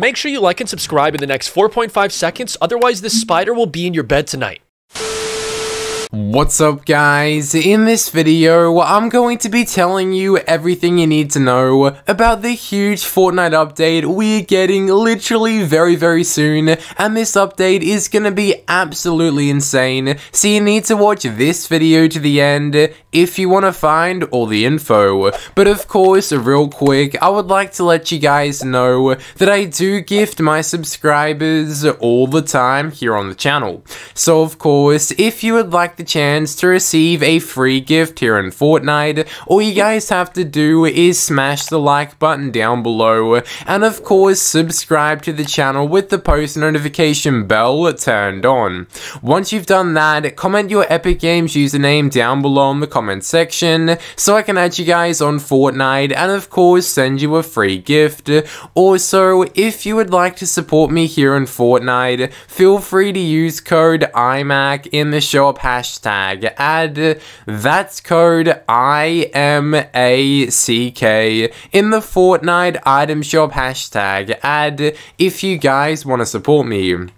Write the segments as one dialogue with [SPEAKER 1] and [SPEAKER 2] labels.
[SPEAKER 1] Make sure you like and subscribe in the next 4.5 seconds, otherwise this spider will be in your bed tonight.
[SPEAKER 2] What's up guys, in this video I'm going to be telling you everything you need to know about the huge Fortnite update we're getting literally very very soon and this update is gonna be absolutely insane so you need to watch this video to the end if you want to find all the info. But of course, real quick, I would like to let you guys know that I do gift my subscribers all the time here on the channel. So of course, if you would like the chance to receive a free gift here in Fortnite, all you guys have to do is smash the like button down below, and of course subscribe to the channel with the post notification bell turned on. Once you've done that, comment your Epic Games username down below in the comment section so I can add you guys on Fortnite and of course send you a free gift. Also, if you would like to support me here in Fortnite, feel free to use code IMACK in the shop hashtag. Add that's code IMACK in the Fortnite item shop hashtag. Add if you guys want to support me.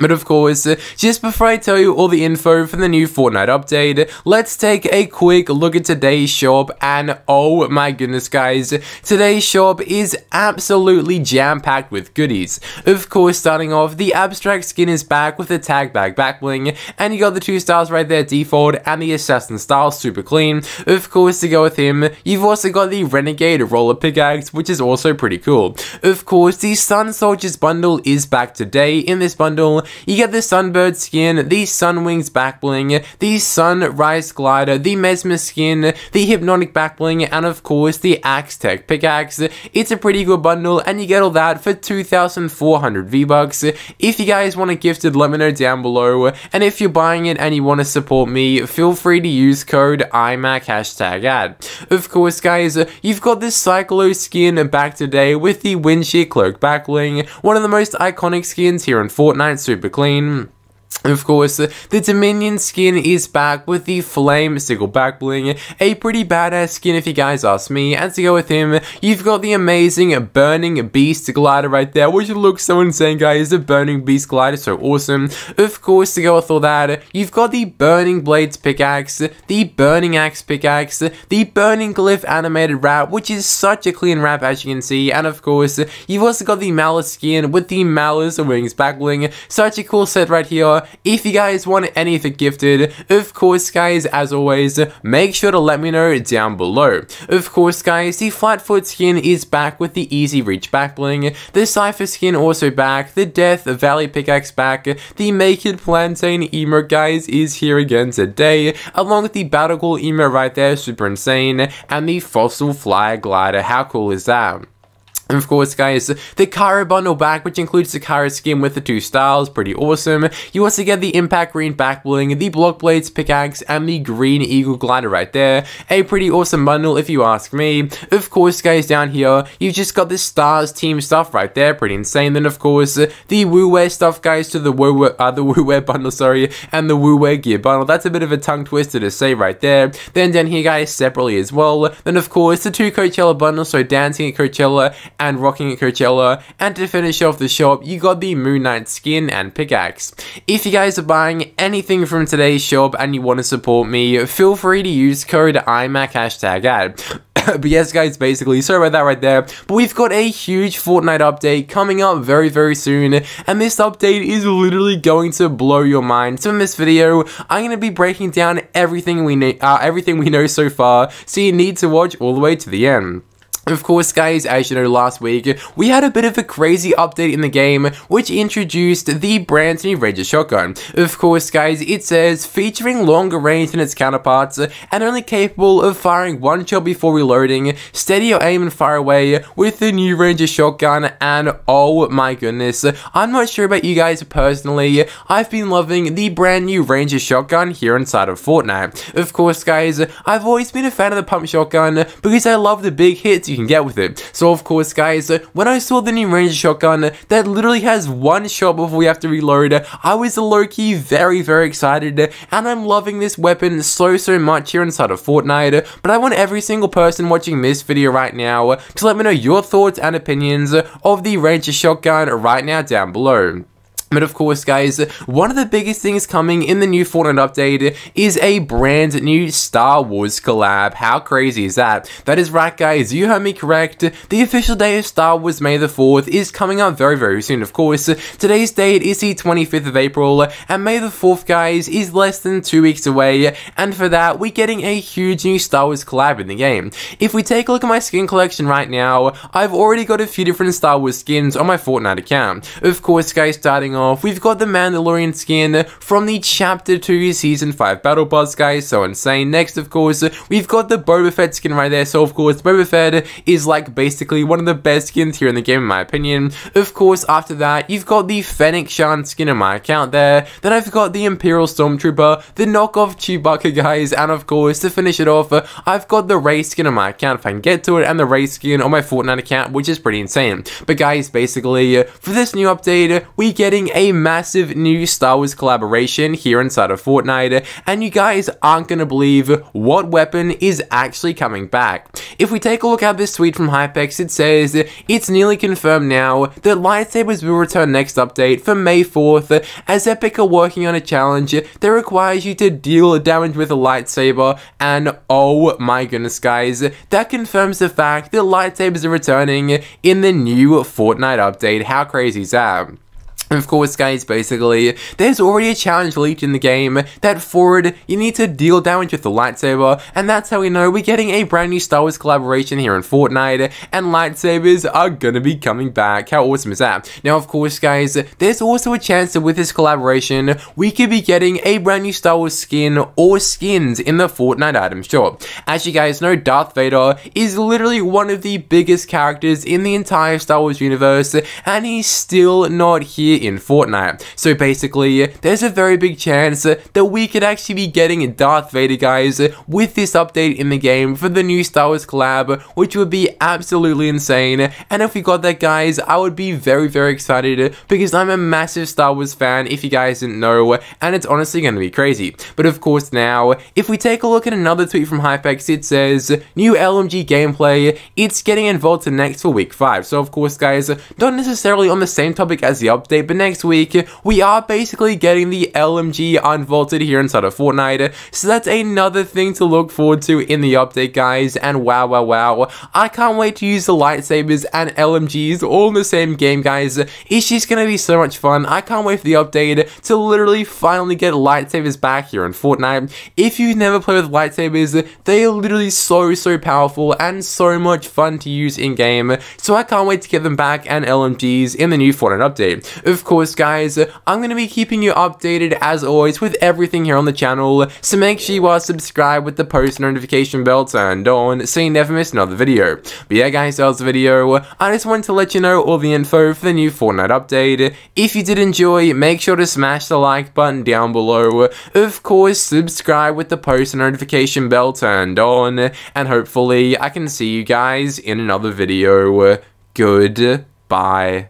[SPEAKER 2] But of course, just before I tell you all the info for the new Fortnite update, let's take a quick look at today's shop and oh my goodness guys, today's shop is absolutely jam-packed with goodies. Of course, starting off, the abstract skin is back with the tag bag back bling, and you got the two stars right there default and the assassin style super clean. Of course, to go with him, you've also got the renegade roller pickaxe, which is also pretty cool. Of course, the sun soldiers bundle is back today. In this bundle, you get the Sunbird skin, the Sunwings back bling, the Sunrise glider, the Mesmer skin, the Hypnotic back bling, and of course the Axe Tech pickaxe. It's a pretty good bundle, and you get all that for 2,400 V-Bucks. If you guys want a gifted, let me know down below, and if you're buying it and you want to support me, feel free to use code IMACK hashtag ad. Of course, guys, you've got this Cyclo skin back today with the Windshear Cloak back bling, one of the most iconic skins here in Fortnite, so super clean. Of course, uh, the Dominion skin is back with the Flame Sigil back bling, a pretty badass skin if you guys ask me, and to go with him, you've got the amazing Burning Beast glider right there, which looks so insane guys, the Burning Beast glider, so awesome. Of course, to go with all that, you've got the Burning Blades pickaxe, the Burning Axe pickaxe, the Burning Glyph animated wrap, which is such a clean wrap as you can see, and of course, you've also got the Malice skin with the Malice Wings back bling, such a cool set right here, if you guys want anything gifted, of course guys, as always, make sure to let me know down below. Of course guys, the Flatfoot skin is back with the Easy Reach back bling, the Cypher skin also back, the Death Valley pickaxe back, the Make It Plantain emote guys is here again today, along with the Battle Call emote right there, super insane, and the Fossil Flyer glider, how cool is that? And of course, guys, the Kara bundle back, which includes the Kara skin with the two styles, pretty awesome. You also get the Impact Green back bling, the Block Blades pickaxe, and the Green Eagle glider right there. A pretty awesome bundle, if you ask me. Of course, guys, down here, you've just got the Stars team stuff right there, pretty insane. Then, of course, the Wu WooWare stuff, guys, to the WooWare, uh, the WooWare bundle, sorry, and the Wu WooWare gear bundle. That's a bit of a tongue twister to say right there. Then down here, guys, separately as well. Then, of course, the two Coachella bundles, so Dancing at Coachella and rocking at Coachella. And to finish off the shop, you got the Moon Knight skin and pickaxe. If you guys are buying anything from today's shop and you want to support me, feel free to use code IMACK hashtag ad. but yes guys basically sorry about that right there but we've got a huge fortnite update coming up very very soon and this update is literally going to blow your mind so in this video i'm going to be breaking down everything we uh, everything we know so far so you need to watch all the way to the end of course, guys, as you know, last week, we had a bit of a crazy update in the game, which introduced the brand new Ranger Shotgun. Of course, guys, it says, featuring longer range than its counterparts, and only capable of firing one shot before reloading, steady your aim and fire away with the new Ranger Shotgun, and oh my goodness, I'm not sure about you guys personally, I've been loving the brand new Ranger Shotgun here inside of Fortnite. Of course, guys, I've always been a fan of the Pump Shotgun, because I love the big hits you can get with it. So of course guys, uh, when I saw the new Ranger shotgun uh, that literally has one shot before we have to reload, I was low-key very very excited uh, and I'm loving this weapon so so much here inside of Fortnite. But I want every single person watching this video right now to let me know your thoughts and opinions of the Ranger shotgun right now down below. But of course, guys, one of the biggest things coming in the new Fortnite update is a brand new Star Wars collab. How crazy is that? That is right, guys. You heard me correct. The official day of Star Wars May the 4th is coming up very, very soon, of course. Today's date is the 25th of April, and May the 4th, guys, is less than two weeks away. And for that, we're getting a huge new Star Wars collab in the game. If we take a look at my skin collection right now, I've already got a few different Star Wars skins on my Fortnite account. Of course, guys, starting off, we've got the Mandalorian skin from the Chapter 2 Season 5 Battle Pass, guys, so insane. Next, of course, we've got the Boba Fett skin right there, so of course, Boba Fett is like basically one of the best skins here in the game, in my opinion. Of course, after that, you've got the Fennec Shand skin in my account there, then I've got the Imperial Stormtrooper, the knockoff Chewbacca, guys, and of course, to finish it off, I've got the Rey skin on my account if I can get to it, and the Rey skin on my Fortnite account, which is pretty insane. But guys, basically, for this new update, we're getting a massive new Star Wars collaboration here inside of Fortnite, and you guys aren't gonna believe what weapon is actually coming back. If we take a look at this tweet from Hypex, it says, it's nearly confirmed now that lightsabers will return next update for May 4th, as Epic are working on a challenge that requires you to deal damage with a lightsaber, and oh my goodness guys, that confirms the fact that lightsabers are returning in the new Fortnite update. How crazy is that? Of course, guys, basically, there's already a challenge leaked in the game that forward, you need to deal damage with the lightsaber, and that's how we know we're getting a brand new Star Wars collaboration here in Fortnite, and lightsabers are gonna be coming back. How awesome is that? Now, of course, guys, there's also a chance that with this collaboration, we could be getting a brand new Star Wars skin or skins in the Fortnite item shop. As you guys know, Darth Vader is literally one of the biggest characters in the entire Star Wars universe, and he's still not here in Fortnite. So basically, there's a very big chance that we could actually be getting Darth Vader, guys, with this update in the game for the new Star Wars collab, which would be absolutely insane. And if we got that, guys, I would be very, very excited because I'm a massive Star Wars fan, if you guys didn't know, and it's honestly going to be crazy. But of course, now, if we take a look at another tweet from Hypex, it says, new LMG gameplay, it's getting involved to next for week 5. So of course, guys, not necessarily on the same topic as the update, but next week, we are basically getting the LMG unvaulted here inside of Fortnite. So that's another thing to look forward to in the update, guys. And wow, wow, wow. I can't wait to use the lightsabers and LMGs all in the same game, guys. It's just to be so much fun. I can't wait for the update to literally finally get lightsabers back here in Fortnite. If you've never played with lightsabers, they are literally so, so powerful and so much fun to use in-game. So I can't wait to get them back and LMGs in the new Fortnite update. Of course, guys, I'm going to be keeping you updated as always with everything here on the channel, so make sure you are subscribed with the post notification bell turned on so you never miss another video. But yeah guys, that was the video. I just wanted to let you know all the info for the new Fortnite update. If you did enjoy, make sure to smash the like button down below. Of course, subscribe with the post notification bell turned on, and hopefully I can see you guys in another video. Goodbye.